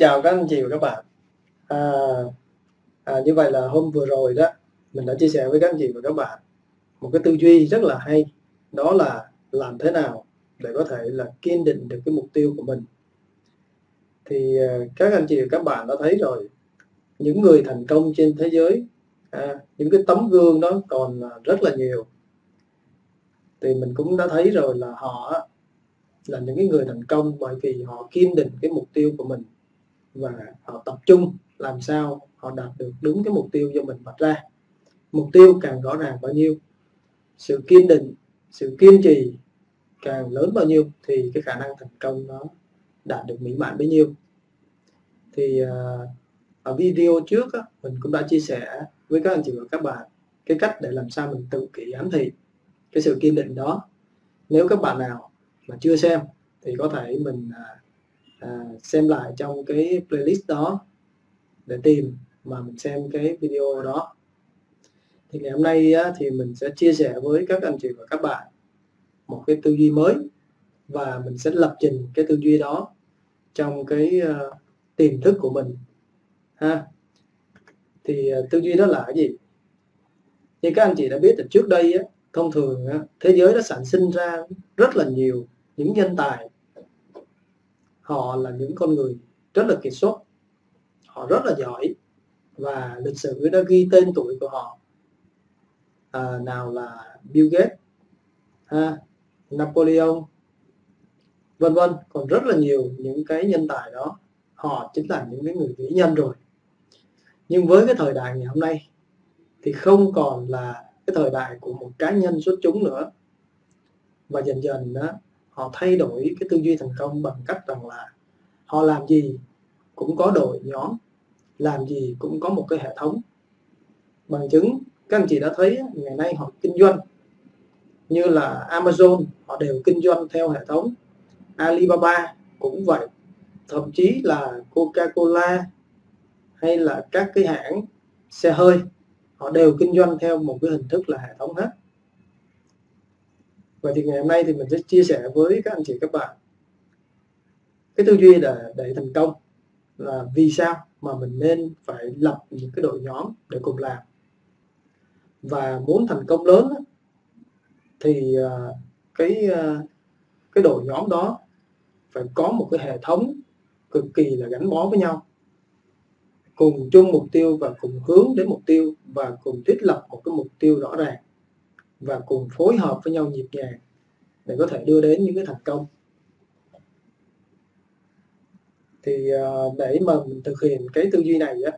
chào các anh chị và các bạn. À, à, như vậy là hôm vừa rồi đó mình đã chia sẻ với các anh chị và các bạn một cái tư duy rất là hay. Đó là làm thế nào để có thể là kiên định được cái mục tiêu của mình. Thì à, các anh chị và các bạn đã thấy rồi những người thành công trên thế giới à, những cái tấm gương đó còn rất là nhiều. Thì mình cũng đã thấy rồi là họ là những cái người thành công bởi vì họ kiên định cái mục tiêu của mình. Vâng và họ tập trung làm sao họ đạt được đúng cái mục tiêu do mình đặt ra. Mục tiêu càng rõ ràng bao nhiêu sự kiên định sự kiên trì càng lớn bao nhiêu thì cái khả năng thành công nó đạt được mỹ mãn bấy nhiêu. Thì à, ở video trước á, mình cũng đã chia sẻ với các anh chị và các bạn cái cách để làm sao mình tự kỷ ám thị cái sự kiên định đó. Nếu các bạn nào mà chưa xem thì có thể mình à, à, xem lại trong cái playlist đó để tìm mà mình xem cái video đó. Thì ngày hôm nay á, thì mình sẽ chia sẻ với các anh chị và các bạn một cái tư duy mới và mình sẽ lập trình cái tư duy đó trong cái uh, tiềm thức của mình ha. Thì uh, tư duy đó là cái gì? Như các anh chị đã biết từ trước đây á, thông thường á, thế giới đã sản sinh ra rất là nhiều những nhân tài họ là những con người rất là kiệt xuất. Họ rất là giỏi. Và lịch sử đã ghi tên tuổi của họ. À, nào là Bill Gates ha, Napoleon vân vân. Còn rất là nhiều những cái nhân tài đó họ chính là những cái người vĩ nhân rồi. Nhưng với cái thời đại ngày hôm nay thì không còn là cái thời đại của một cá nhân xuất chúng nữa. Và dần dần đó họ thay đổi cái tư duy thành công bằng cách rằng là họ làm gì cũng có đội nhóm, làm gì cũng có một cái hệ thống. Bằng chứng, các anh chị đã thấy ngày nay họ kinh doanh. Như là Amazon, họ đều kinh doanh theo hệ thống. Alibaba cũng vậy. Thậm chí là Coca-Cola hay là các cái hãng xe hơi, họ đều kinh doanh theo một cái hình thức là hệ thống hết vậy thì ngày hôm nay thì mình sẽ chia sẻ với các anh chị các bạn cái tư duy để để thành công là vì sao mà mình nên phải lập những cái đội nhóm để cùng làm. Và muốn thành công lớn thì à, cái à, cái đội nhóm đó phải có một cái hệ thống cực kỳ là gắn bó với nhau, cùng chung mục tiêu và cùng hướng đến mục tiêu và cùng thiết lập một cái mục tiêu rõ ràng và cùng phối hợp với nhau nhịp nhàng để có thể đưa đến những cái thành công. Thì ờ, để mà mình thực hiện cái tư duy này á,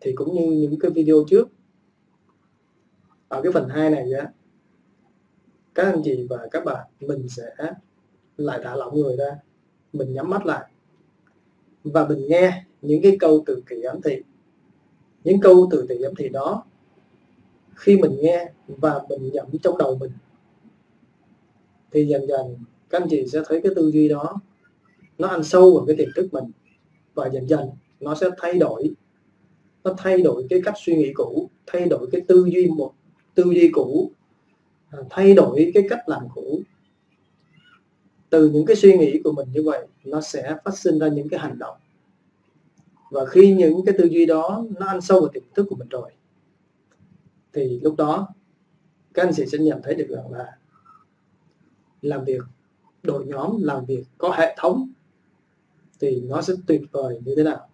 thì cũng như những cái video trước, ở cái phần 2 này á, các anh chị và các bạn, mình sẽ lại thả lỏng người ra, mình nhắm mắt lại và mình nghe những cái câu từ kỳ ám thị. Những câu từ kỳ ám thị đó khi mình nghe và mình nhẩm trong đầu mình, thì dần dần các anh chị sẽ thấy cái tư duy đó, nó ăn sâu vào cái tiềm thức mình và dần dần nó sẽ thay đổi. Nó thay đổi cái cách suy nghĩ cũ, thay đổi cái tư duy một, tư duy cũ à, thay đổi cái cách làm cũ. Từ những cái suy nghĩ của mình như vậy, nó sẽ phát sinh ra những cái hành động. Và khi những cái tư duy đó nó ăn sâu vào tiềm thức của mình rồi thì lúc đó, các anh chị sẽ nhận thấy được rằng là làm việc, đội nhóm làm việc có hệ thống thì nó sẽ tuyệt vời như thế nào.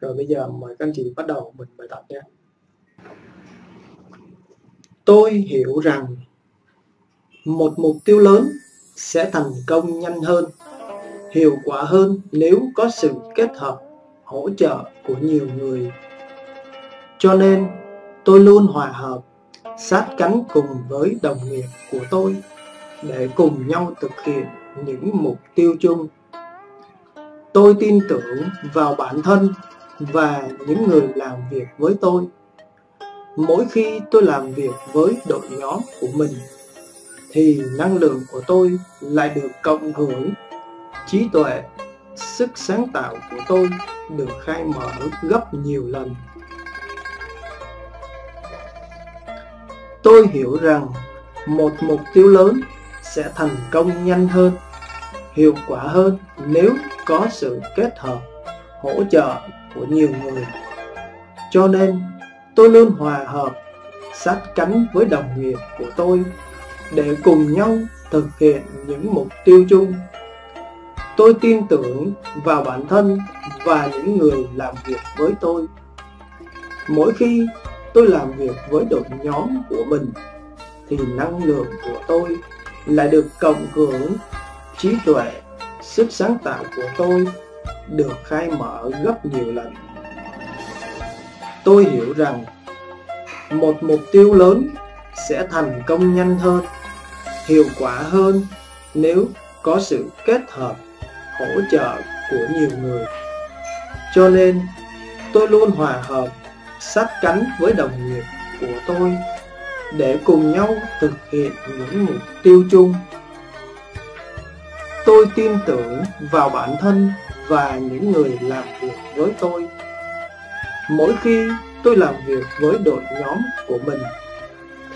Rồi bây giờ mời các anh chị bắt đầu mình bài tập nhé tôi hiểu rằng một mục tiêu lớn sẽ thành công nhanh hơn, hiệu quả hơn nếu có sự kết hợp, hỗ trợ của nhiều người. Cho nên tôi luôn hòa hợp, sát cánh cùng với đồng nghiệp của tôi để cùng nhau thực hiện những mục tiêu chung. Tôi tin tưởng vào bản thân và những người làm việc với tôi. Mỗi khi tôi làm việc với đội nhóm của mình, thì năng lượng của tôi lại được cộng hưởng. Trí tuệ, sức sáng tạo của tôi được khai mở gấp nhiều lần. Tôi hiểu rằng một mục tiêu lớn sẽ thành công nhanh hơn hiệu quả hơn nếu có sự kết hợp hỗ trợ của nhiều người. Cho nên, tôi luôn hòa hợp, sát cánh với đồng nghiệp của tôi để cùng nhau thực hiện những mục tiêu chung. Tôi tin tưởng vào bản thân và những người làm việc với tôi. Mỗi khi tôi làm việc với đội nhóm của mình thì năng lượng của tôi lại được cộng hưởng. Trí tuệ, sức sáng tạo của tôi được khai mở gấp nhiều lần. Tôi hiểu rằng một mục tiêu lớn sẽ thành công nhanh hơn, hiệu quả hơn nếu có sự kết hợp, hỗ trợ của nhiều người. Cho nên, tôi luôn hòa hợp sát cánh với đồng nghiệp của tôi để cùng nhau thực hiện những mục tiêu chung. Tôi tin tưởng vào bản thân và những người làm việc với tôi. Mỗi khi tôi làm việc với đội nhóm của mình,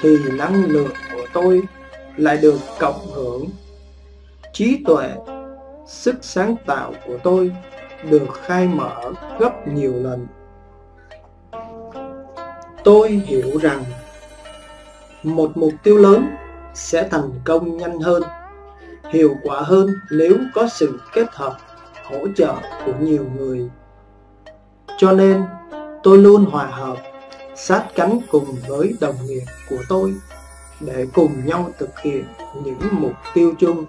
thì năng lượng của tôi lại được cộng hưởng. Trí tuệ, sức sáng tạo của tôi được khai mở gấp nhiều lần tôi hiểu rằng một mục tiêu lớn sẽ thành công nhanh hơn, hiệu quả hơn nếu có sự kết hợp, hỗ trợ của nhiều người. Cho nên, tôi luôn hòa hợp, sát cánh cùng với đồng nghiệp của tôi để cùng nhau thực hiện những mục tiêu chung.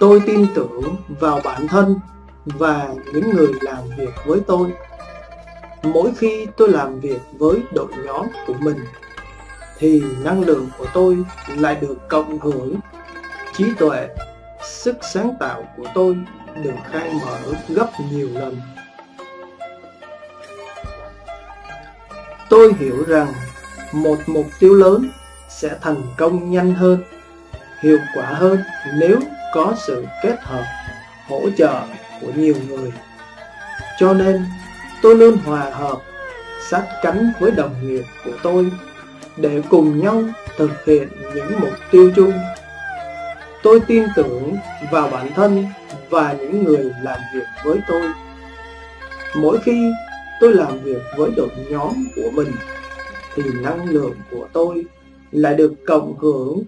Tôi tin tưởng vào bản thân và những người làm việc với tôi mỗi khi tôi làm việc với đội nhóm của mình, thì năng lượng của tôi lại được cộng hưởng. Trí tuệ, sức sáng tạo của tôi được khai mở gấp nhiều lần. Tôi hiểu rằng một mục tiêu lớn sẽ thành công nhanh hơn, hiệu quả hơn nếu có sự kết hợp, hỗ trợ của nhiều người. Cho nên tôi luôn hòa hợp, sát cánh với đồng nghiệp của tôi để cùng nhau thực hiện những mục tiêu chung. Tôi tin tưởng vào bản thân và những người làm việc với tôi. Mỗi khi tôi làm việc với đội nhóm của mình, thì năng lượng của tôi lại được cộng hưởng.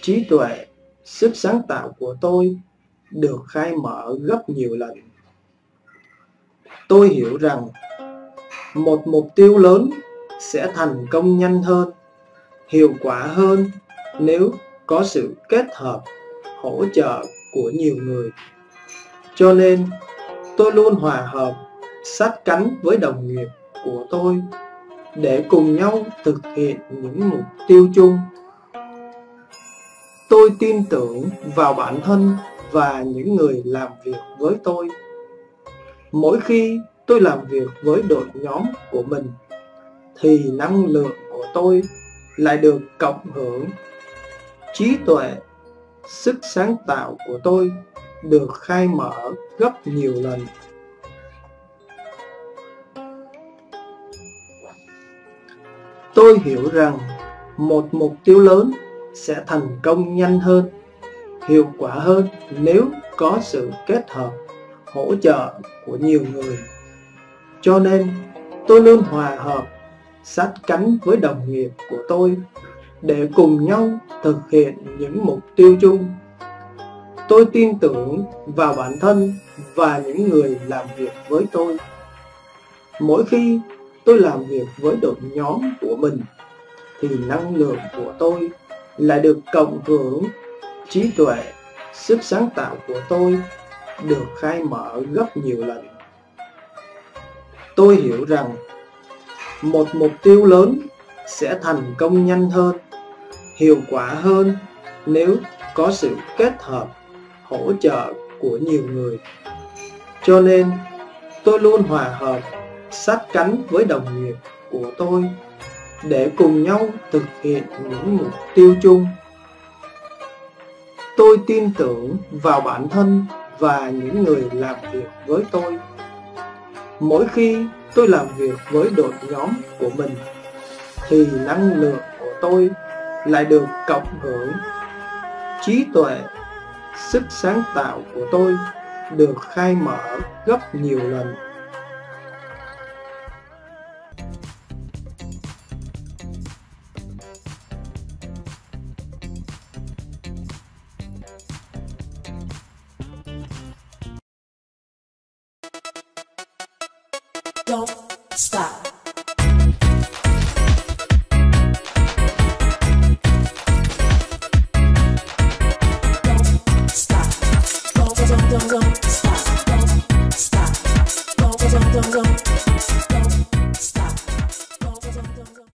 Trí tuệ, sức sáng tạo của tôi được khai mở gấp nhiều lần tôi hiểu rằng một mục tiêu lớn sẽ thành công nhanh hơn, hiệu quả hơn nếu có sự kết hợp, hỗ trợ của nhiều người. Cho nên, tôi luôn hòa hợp, sát cánh với đồng nghiệp của tôi để cùng nhau thực hiện những mục tiêu chung. Tôi tin tưởng vào bản thân và những người làm việc với tôi mỗi khi tôi làm việc với đội nhóm của mình, thì năng lượng của tôi lại được cộng hưởng. Trí tuệ, sức sáng tạo của tôi được khai mở gấp nhiều lần. Tôi hiểu rằng một mục tiêu lớn sẽ thành công nhanh hơn, hiệu quả hơn nếu có sự kết hợp hỗ trợ của nhiều người. Cho nên, tôi luôn hòa hợp, sát cánh với đồng nghiệp của tôi để cùng nhau thực hiện những mục tiêu chung. Tôi tin tưởng vào bản thân và những người làm việc với tôi. Mỗi khi tôi làm việc với đội nhóm của mình, thì năng lượng của tôi lại được cộng hưởng. Trí tuệ, sức sáng tạo của tôi được khai mở gấp nhiều lần. Tôi hiểu rằng một mục tiêu lớn sẽ thành công nhanh hơn, hiệu quả hơn nếu có sự kết hợp, hỗ trợ của nhiều người. Cho nên, tôi luôn hòa hợp, sát cánh với đồng nghiệp của tôi để cùng nhau thực hiện những mục tiêu chung. Tôi tin tưởng vào bản thân và những người làm việc với tôi. Mỗi khi tôi làm việc với đội nhóm của mình, thì năng lượng của tôi lại được cộng hưởng. Trí tuệ, sức sáng tạo của tôi được khai mở gấp nhiều lần. Don't stop.